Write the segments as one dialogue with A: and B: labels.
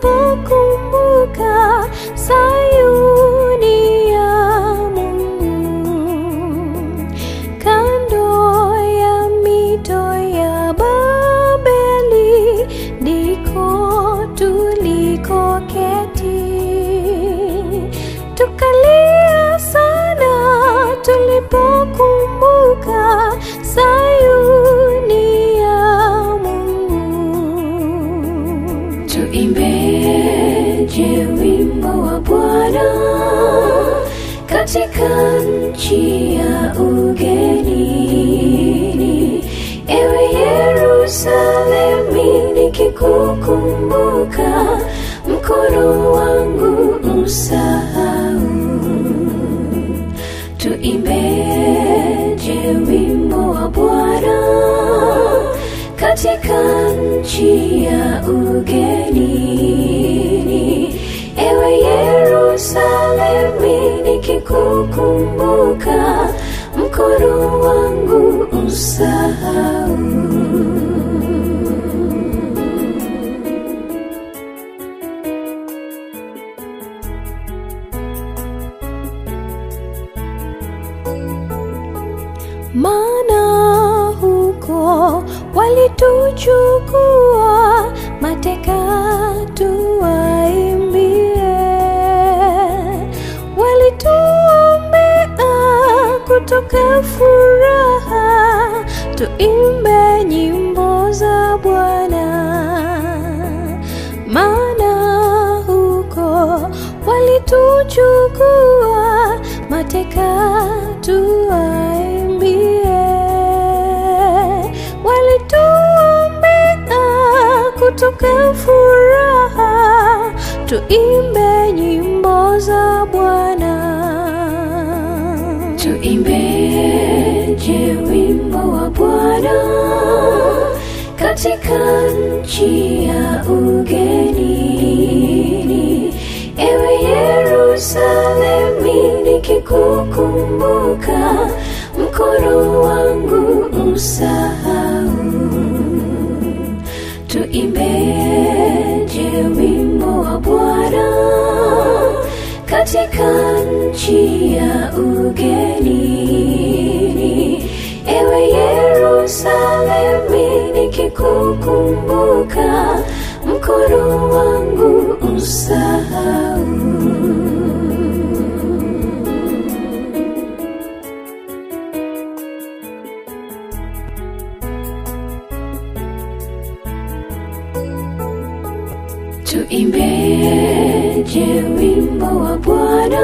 A: 不顾。Nchi ya ugenini. Ewe Yerusalemi, nikikukumbuka, mkono wangu usahau. Tuimbeje wimbo wa Bwana katika nchi ya ugenini. Yerusalemi, mkoro wangu usahau. Maana huko walituchukua mateka tuwaimbie, kutoka furaha, tuimbe nyimbo za Bwana. Maana huko walituchukua mateka tuwaimbie, walituombea kutoka furaha, tuimbe nyimbo za Bwana. Katika nchi ya ugenini. Ewe Yerusalemi, nikikukumbuka, mkono wangu usahau. Tuimbeje wimbo wa Bwana katika nchi ya ugenini. Nikikukumbuka, mkono wangu usahau. Tuimbeje wimbo wa Bwana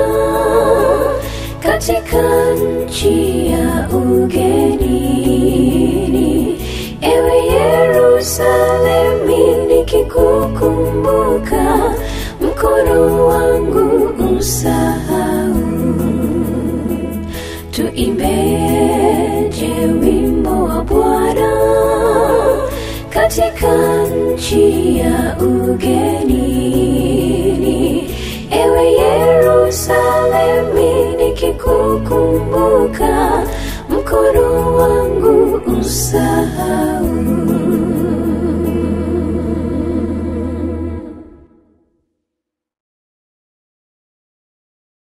A: katika nchi ya ugenini. Nikikukumbuka, mkono wangu usahau. Tuimbeje wimbo wa Bwana katika nchi ya ugenini. Ewe Yerusalemi, nikikukumbuka, mkono wangu usahau.